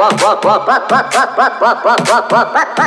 Hot, hot, hot, hot, hot, hot, hot, hot, hot, hot, hot.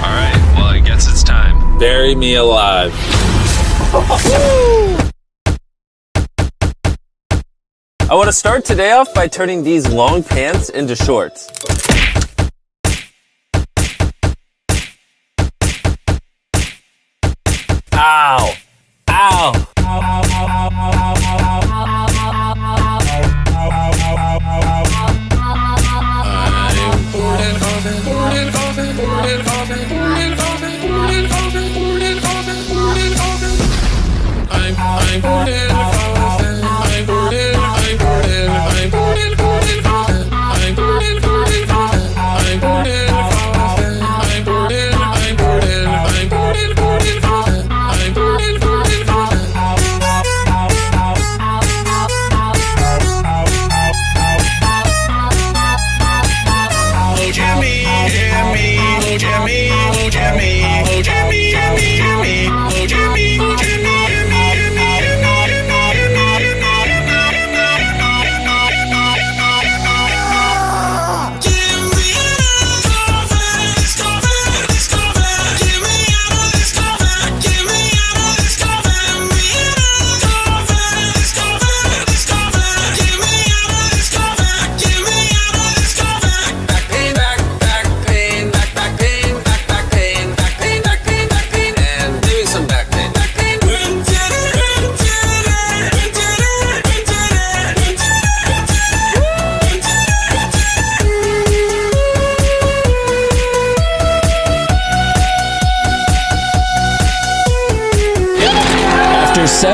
Alright, well, I guess it's time. Bury me alive. I want to start today off by turning these long pants into shorts. Ow! Ow!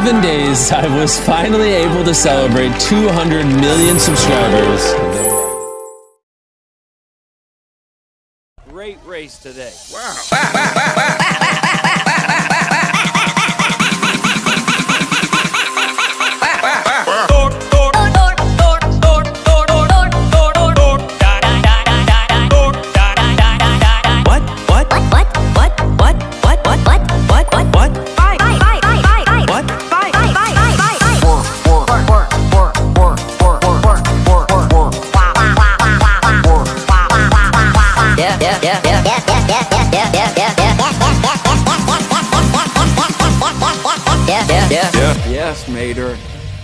Seven days, I was finally able to celebrate 200 million subscribers. Great race today. What? Yeah. Yeah. Yeah. Yes, Mater,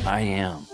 I am.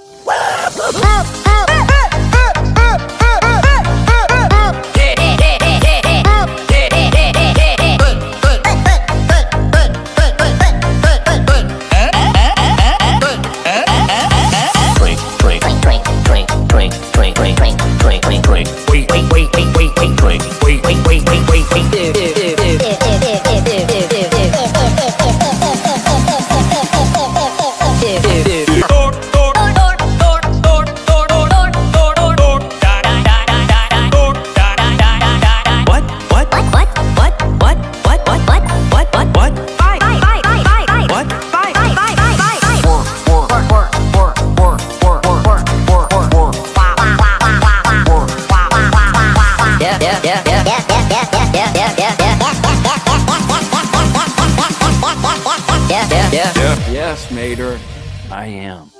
Yes, Mater, I am.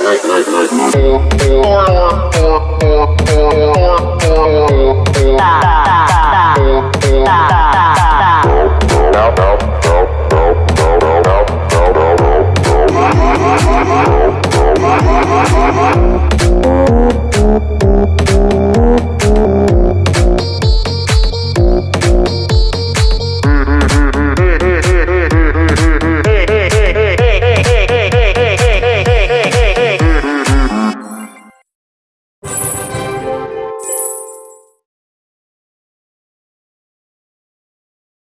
Da, da, da.